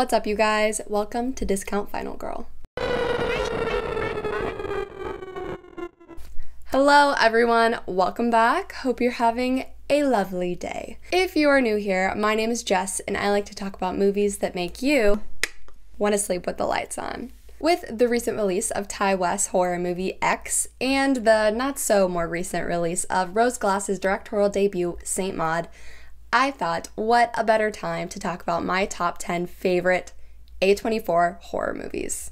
What's up, you guys? Welcome to Discount Final Girl. Hello, everyone. Welcome back. Hope you're having a lovely day. If you are new here, my name is Jess, and I like to talk about movies that make you want to sleep with the lights on. With the recent release of Ti West's horror movie X and the not so more recent release of Rose Glass's directorial debut, Saint Maud, I thought, what a better time to talk about my top 10 favorite A24 horror movies.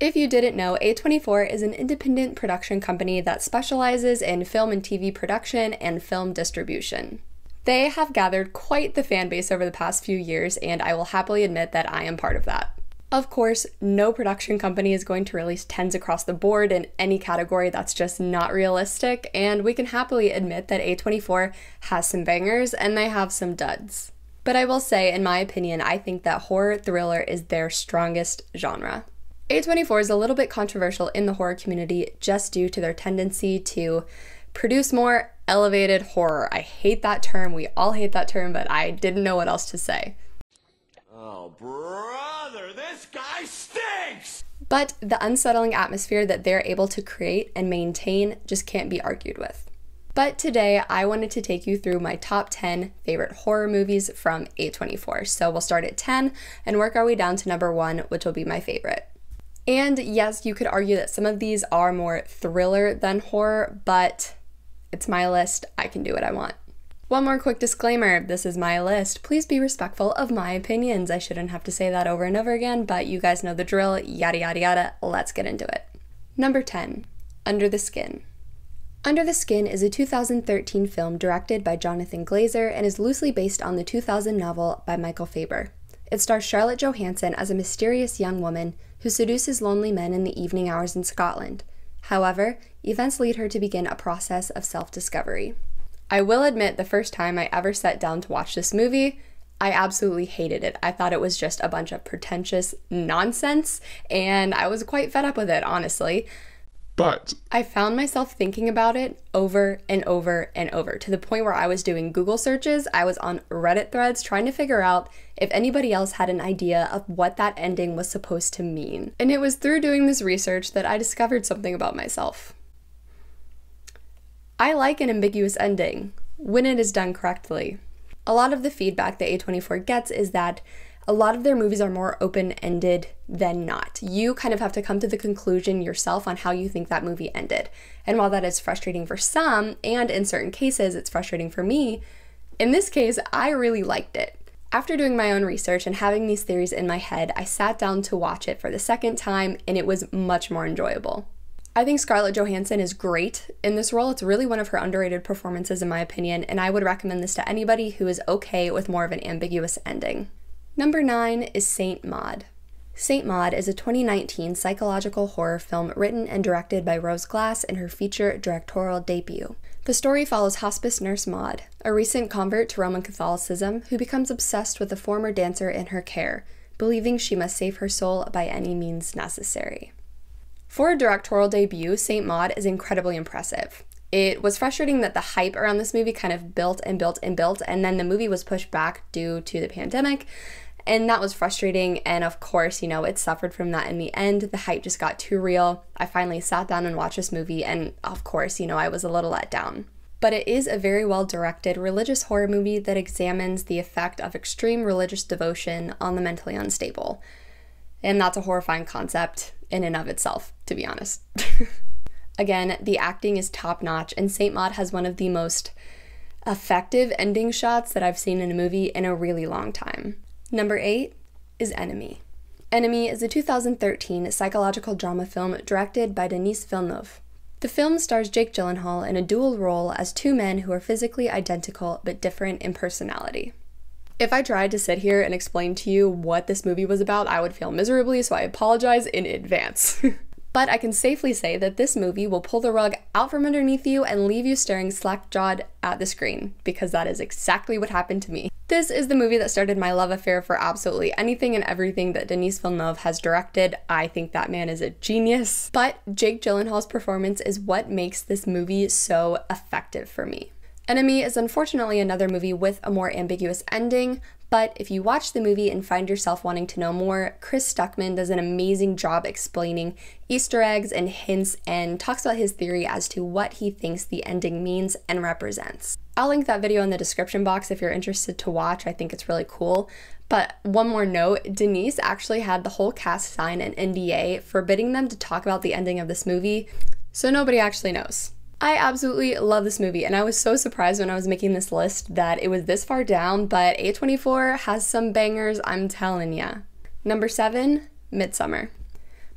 If you didn't know, A24 is an independent production company that specializes in film and TV production and film distribution. They have gathered quite the fan base over the past few years, and I will happily admit that I am part of that. Of course, no production company is going to release tens across the board in any category that's just not realistic, and we can happily admit that A24 has some bangers and they have some duds. But I will say, in my opinion, I think that horror thriller is their strongest genre. A24 is a little bit controversial in the horror community just due to their tendency to produce more elevated horror. I hate that term, we all hate that term, but I didn't know what else to say. Oh, brother, this guy stinks! But the unsettling atmosphere that they're able to create and maintain just can't be argued with. But today, I wanted to take you through my top 10 favorite horror movies from A24. So we'll start at 10 and work our way down to number one, which will be my favorite. And yes, you could argue that some of these are more thriller than horror, but it's my list. I can do what I want. One more quick disclaimer this is my list. Please be respectful of my opinions. I shouldn't have to say that over and over again, but you guys know the drill. Yada, yada, yada. Let's get into it. Number 10 Under the Skin. Under the Skin is a 2013 film directed by Jonathan Glazer and is loosely based on the 2000 novel by Michael Faber. It stars Scarlett Johansson as a mysterious young woman who seduces lonely men in the evening hours in Scotland. However, events lead her to begin a process of self discovery. I will admit, the first time I ever sat down to watch this movie, I absolutely hated it. I thought it was just a bunch of pretentious nonsense, and I was quite fed up with it, honestly. But I found myself thinking about it over and over and over to the point where I was doing Google searches. I was on Reddit threads trying to figure out if anybody else had an idea of what that ending was supposed to mean. And it was through doing this research that I discovered something about myself. I like an ambiguous ending when it is done correctly. A lot of the feedback that A24 gets is that a lot of their movies are more open ended than not. You kind of have to come to the conclusion yourself on how you think that movie ended. And while that is frustrating for some, and in certain cases it's frustrating for me, in this case, I really liked it. After doing my own research and having these theories in my head, I sat down to watch it for the second time and it was much more enjoyable. I think Scarlett Johansson is great in this role. It's really one of her underrated performances, in my opinion, and I would recommend this to anybody who is okay with more of an ambiguous ending. Number 9 is Saint Maud. Saint Maud is a 2019 psychological horror film written and directed by Rose Glass in her feature directorial debut. The story follows hospice nurse Maud, a recent convert to Roman Catholicism who becomes obsessed with a former dancer in her care, believing she must save her soul by any means necessary. For a directorial debut, St. Maud is incredibly impressive. It was frustrating that the hype around this movie kind of built and built and built, and then the movie was pushed back due to the pandemic. And that was frustrating. And of course, you know, it suffered from that in the end. The hype just got too real. I finally sat down and watched this movie, and of course, you know, I was a little let down. But it is a very well directed religious horror movie that examines the effect of extreme religious devotion on the mentally unstable. And that's a horrifying concept in and of itself, to be honest. Again, the acting is top notch, and Saint Maud has one of the most effective ending shots that I've seen in a movie in a really long time. Number eight is Enemy. Enemy is a 2013 psychological drama film directed by Denis Villeneuve. The film stars Jake Gyllenhaal in a dual role as two men who are physically identical but different in personality. If I tried to sit here and explain to you what this movie was about, I would fail miserably, so I apologize in advance. but I can safely say that this movie will pull the rug out from underneath you and leave you staring slack jawed at the screen, because that is exactly what happened to me. This is the movie that started my love affair for absolutely anything and everything that Denis Villeneuve has directed. I think that man is a genius. But Jake Gyllenhaal's performance is what makes this movie so effective for me. Enemy is unfortunately another movie with a more ambiguous ending, But if you watch the movie and find yourself wanting to know more, Chris Stuckman does an amazing job explaining Easter eggs and hints and talks about his theory as to what he thinks the ending means and represents. I'll link that video in the description box if you're interested to watch. I think it's really cool. But one more note Denise actually had the whole cast sign an NDA forbidding them to talk about the ending of this movie, so nobody actually knows. I absolutely love this movie, and I was so surprised when I was making this list that it was this far down, but A24 has some bangers, I'm telling ya. Number 7, Midsommar.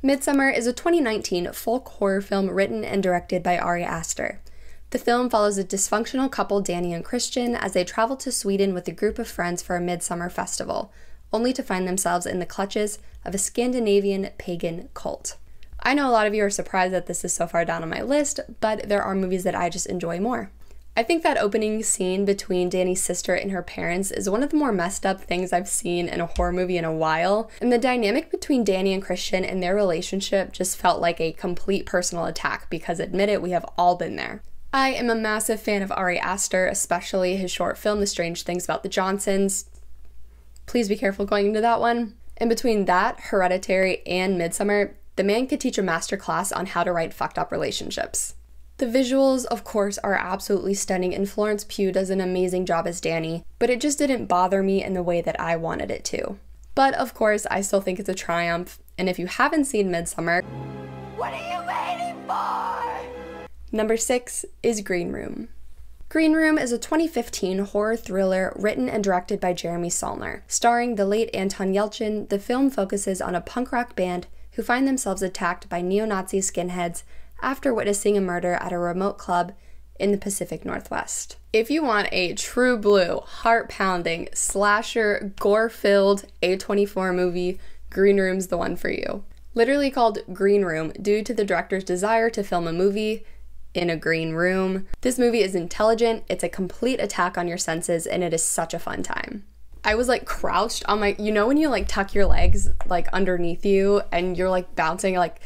Midsommar is a 2019 folk horror film written and directed by Ari Aster. The film follows a dysfunctional couple, Danny and Christian, as they travel to Sweden with a group of friends for a midsummer festival, only to find themselves in the clutches of a Scandinavian pagan cult. I know a lot of you are surprised that this is so far down on my list, but there are movies that I just enjoy more. I think that opening scene between Danny's sister and her parents is one of the more messed up things I've seen in a horror movie in a while, and the dynamic between Danny and Christian and their relationship just felt like a complete personal attack because admit it, we have all been there. I am a massive fan of Ari Aster, especially his short film The Strange Things About the Johnsons. Please be careful going into that one. In between that, Hereditary, and Midsommar, the man could teach a masterclass on how to write fucked up relationships. The visuals, of course, are absolutely stunning, and Florence Pugh does an amazing job as Danny, but it just didn't bother me in the way that I wanted it to. But of course, I still think it's a triumph, and if you haven't seen Midsommar, What are you waiting for? number six is Green Room. Green Room is a 2015 horror thriller written and directed by Jeremy Saulnier. Starring the late Anton Yelchin, the film focuses on a punk rock band who find themselves attacked by neo Nazi skinheads after witnessing a murder at a remote club in the Pacific Northwest. If you want a true blue, heart pounding, slasher, gore filled A24 movie, Green Room's the one for you. Literally called Green Room due to the director's desire to film a movie in a green room. This movie is intelligent, it's a complete attack on your senses, and it is such a fun time. I was like crouched on my, you know, when you like tuck your legs like underneath you and you're like bouncing, like,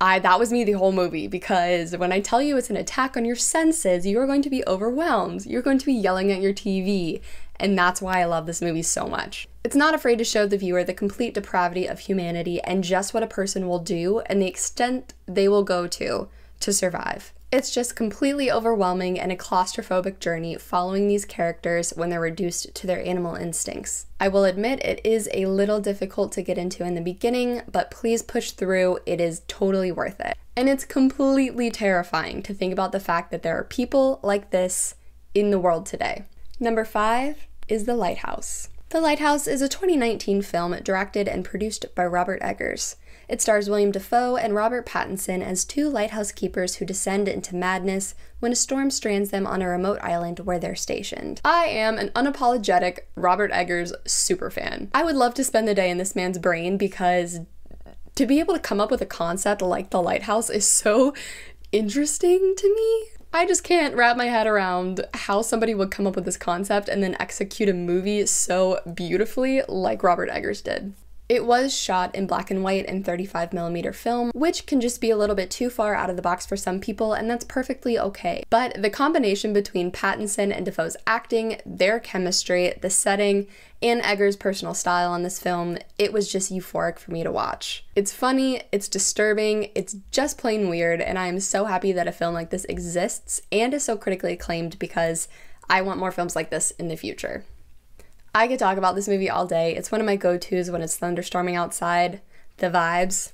I that was me the whole movie because when I tell you it's an attack on your senses, you are going to be overwhelmed. You're going to be yelling at your TV, and that's why I love this movie so much. It's not afraid to show the viewer the complete depravity of humanity and just what a person will do and the extent they will go to to survive. It's just completely overwhelming and a claustrophobic journey following these characters when they're reduced to their animal instincts. I will admit it is a little difficult to get into in the beginning, but please push through, it is totally worth it. And it's completely terrifying to think about the fact that there are people like this in the world today. Number five is The Lighthouse. The Lighthouse is a 2019 film directed and produced by Robert Eggers. It stars William Dafoe and Robert Pattinson as two lighthouse keepers who descend into madness when a storm strands them on a remote island where they're stationed. I am an unapologetic Robert Eggers superfan. I would love to spend the day in this man's brain because to be able to come up with a concept like The Lighthouse is so interesting to me. I just can't wrap my head around how somebody would come up with this concept and then execute a movie so beautifully like Robert Eggers did. It was shot in black and white and 35mm film, which can just be a little bit too far out of the box for some people, and that's perfectly okay. But the combination between Pattinson and Dafoe's acting, their chemistry, the setting, and Eggers' personal style on this film, it was just euphoric for me to watch. It's funny, it's disturbing, it's just plain weird, and I am so happy that a film like this exists and is so critically acclaimed because I want more films like this in the future. I could talk about this movie all day. It's one of my go tos when it's thunderstorming outside. The vibes,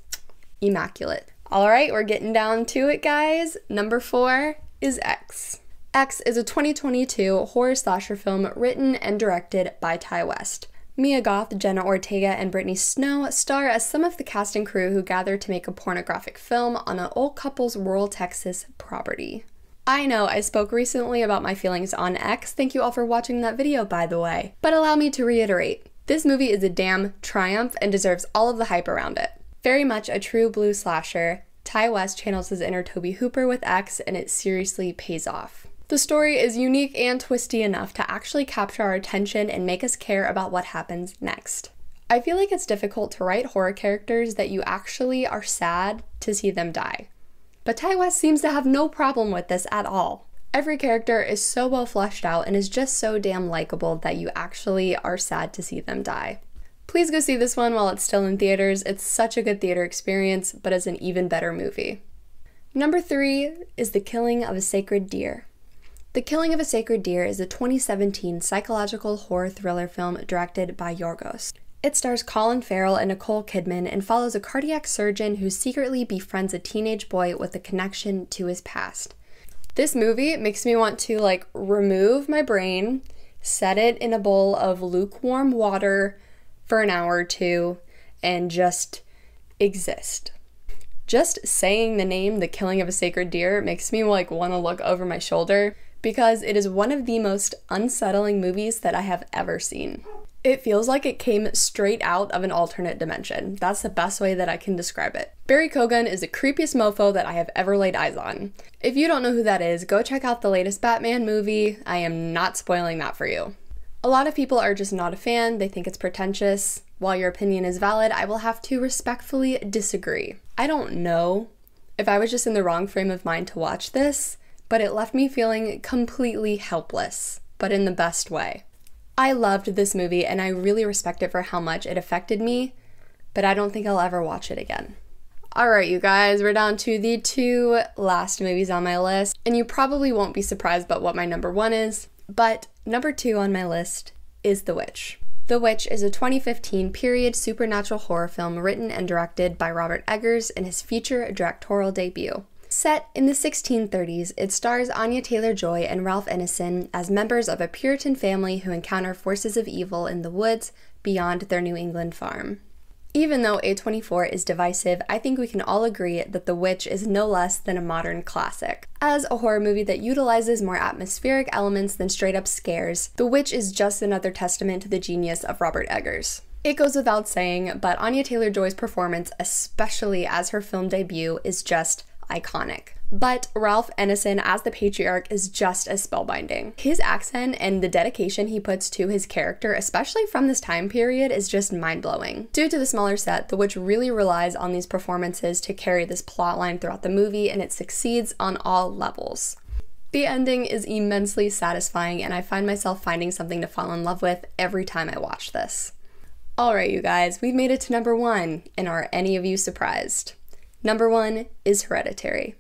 immaculate. All right, we're getting down to it, guys. Number four is X. X is a 2022 horror slasher film written and directed by Ti West. Mia Goth, Jenna Ortega, and Brittany Snow star as some of the cast and crew who gather to make a pornographic film on an old couple's rural Texas property. I know I spoke recently about my feelings on X. Thank you all for watching that video, by the way. But allow me to reiterate this movie is a damn triumph and deserves all of the hype around it. Very much a true blue slasher. Ti West channels his inner Toby Hooper with X, and it seriously pays off. The story is unique and twisty enough to actually capture our attention and make us care about what happens next. I feel like it's difficult to write horror characters that you actually are sad to see them die. But Ti West seems to have no problem with this at all. Every character is so well fleshed out and is just so damn likable that you actually are sad to see them die. Please go see this one while it's still in theaters. It's such a good theater experience, but it's an even better movie. Number three is The Killing of a Sacred Deer. The Killing of a Sacred Deer is a 2017 psychological horror thriller film directed by Yorgos. It stars Colin Farrell and Nicole Kidman and follows a cardiac surgeon who secretly befriends a teenage boy with a connection to his past. This movie makes me want to like remove my brain, set it in a bowl of lukewarm water for an hour or two, and just exist. Just saying the name The Killing of a Sacred Deer makes me like want to look over my shoulder because it is one of the most unsettling movies that I have ever seen. It feels like it came straight out of an alternate dimension. That's the best way that I can describe it. Barry Keoghan is the creepiest mofo that I have ever laid eyes on. If you don't know who that is, go check out the latest Batman movie. I am not spoiling that for you. A lot of people are just not a fan, they think it's pretentious. While your opinion is valid, I will have to respectfully disagree. I don't know if I was just in the wrong frame of mind to watch this, but it left me feeling completely helpless, but in the best way. I loved this movie and I really respect it for how much it affected me, but I don't think I'll ever watch it again. All right, you guys, we're down to the two last movies on my list, and you probably won't be surprised about what my number one is, but number two on my list is The Witch. The Witch is a 2015 period supernatural horror film written and directed by Robert Eggers in his feature directorial debut. Set in the 1630s, it stars Anya Taylor Joy and Ralph Ineson as members of a Puritan family who encounter forces of evil in the woods beyond their New England farm. Even though A24 is divisive, I think we can all agree that The Witch is no less than a modern classic. As a horror movie that utilizes more atmospheric elements than straight up scares, The Witch is just another testament to the genius of Robert Eggers. It goes without saying, but Anya Taylor Joy's performance, especially as her film debut, is just iconic. But Ralph Ineson as the patriarch is just as spellbinding. His accent and the dedication he puts to his character, especially from this time period, is just mind blowing. Due to the smaller set, The Witch really relies on these performances to carry this plotline throughout the movie, and it succeeds on all levels. The ending is immensely satisfying, and I find myself finding something to fall in love with every time I watch this. Alright, you guys, we've made it to number one, and are any of you surprised? Number one is Hereditary.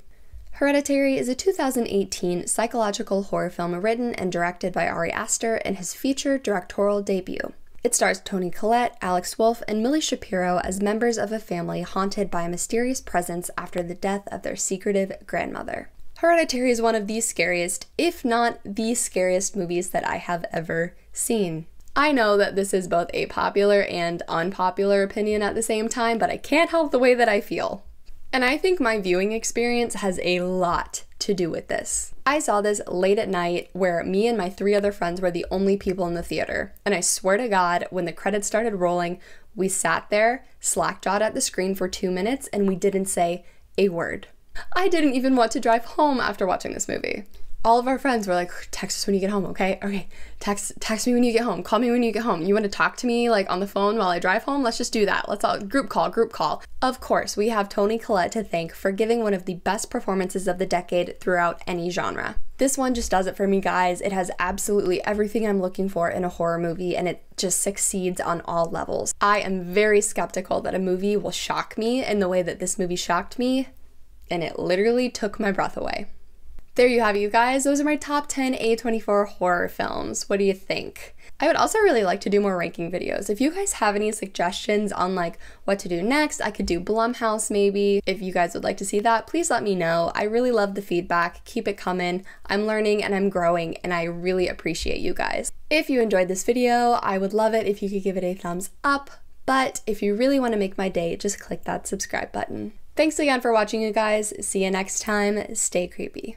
Hereditary is a 2018 psychological horror film written and directed by Ari Aster in his feature directorial debut. It stars Toni Collette, Alex Wolff, and Millie Shapiro as members of a family haunted by a mysterious presence after the death of their secretive grandmother. Hereditary is one of the scariest, if not the scariest, movies that I have ever seen. I know that this is both a popular and unpopular opinion at the same time, but I can't help the way that I feel. And I think my viewing experience has a lot to do with this. I saw this late at night where me and my three other friends were the only people in the theater. And I swear to God, when the credits started rolling, we sat there, slack-jawed at the screen for two minutes, and we didn't say a word. I didn't even want to drive home after watching this movie all of our friends were like text us when you get home okay? Okay text text me when you get home. Call me when you get home. You want to talk to me like on the phone while i drive home? Let's just do that. Let's all group call group call. Of course we have Toni Collette to thank for giving one of the best performances of the decade throughout any genre. This one just does it for me guys. It has absolutely everything i'm looking for in a horror movie and it just succeeds on all levels. I am very skeptical that a movie will shock me in the way that this movie shocked me and it literally took my breath away there you have it, you guys. Those are my top 10 A24 horror films. What do you think? I would also really like to do more ranking videos. If you guys have any suggestions on like what to do next, I could do Blumhouse maybe. If you guys would like to see that, please let me know. I really love the feedback. Keep it coming. I'm learning and I'm growing and I really appreciate you guys. If you enjoyed this video, I would love it if you could give it a thumbs up. But if you really want to make my day, just click that subscribe button. Thanks again for watching, you guys. See you next time. Stay creepy.